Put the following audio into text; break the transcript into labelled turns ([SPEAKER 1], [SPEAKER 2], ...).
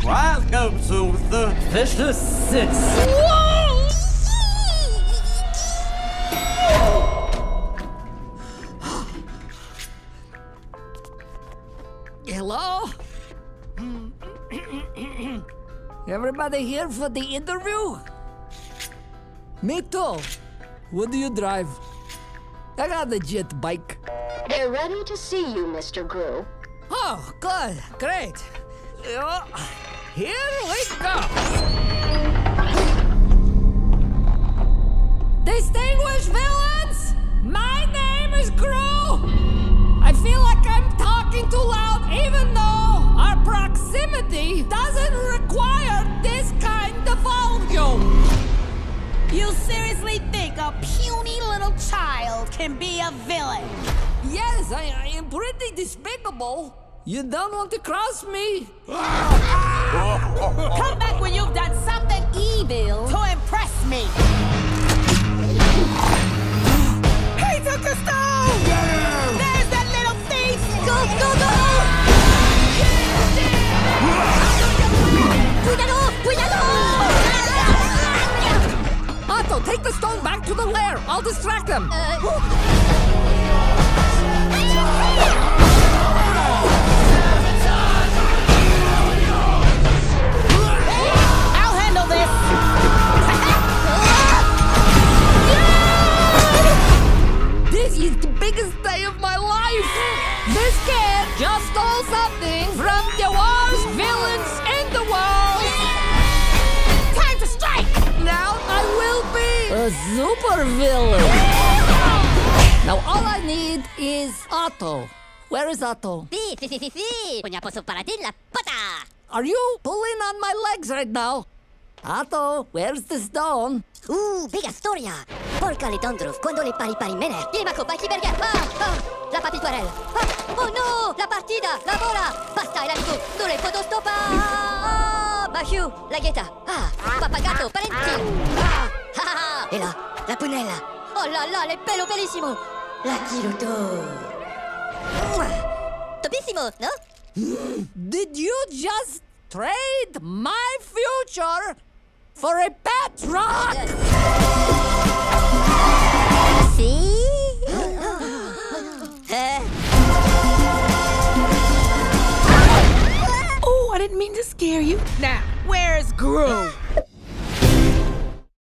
[SPEAKER 1] to the
[SPEAKER 2] Vicious Six.
[SPEAKER 3] Hello? Everybody here for the interview? Me too. What do you drive? I got a jet bike.
[SPEAKER 4] They're ready to see you, Mr. Gru.
[SPEAKER 3] Oh, good. Great. Uh, Here we go. Distinguished villains, my name is Gru. I feel like I'm talking too loud, even though our proximity doesn't require this kind of volume.
[SPEAKER 5] You seriously think a puny little child can be a villain?
[SPEAKER 3] Yes, I, I am pretty despicable. You don't want to cross me?
[SPEAKER 5] Come back when you've done something evil to impress me. he took the stone! There's that little thief! Go, go, go!
[SPEAKER 3] Otto, take the stone back to the lair. I'll distract them.
[SPEAKER 5] Uh, I'll This
[SPEAKER 3] is the biggest day of my life. This kid just stole something from the worst villains in the world.
[SPEAKER 5] Time to strike!
[SPEAKER 3] Now I will be a super villain. Now all I need is Otto. Where is Otto?
[SPEAKER 6] Sì, sì, sì, sì, sì. Pugna posso paradilla, pata.
[SPEAKER 3] Are you pulling on my legs right now? Otto, where's the stone?
[SPEAKER 6] Uh, bella storia. Porca le tondruf, quando le pari pari mene. Il ma compagni perché? Ah, ah, la papitoirelle. Ah, oh no, la partita, la bola. Basta, il amico, non le posso stoppare. Ah, Bahiu, la ghetta. Ah, papagato, parenti. Ah, ah, ah. E là, la punella. Oh là là, le pelo bellissimo. La chiloto. Topissimo, no?
[SPEAKER 3] Did you just trade my future for a bat rock!
[SPEAKER 6] See?
[SPEAKER 5] oh, I didn't mean to scare you. Now, where's Gru?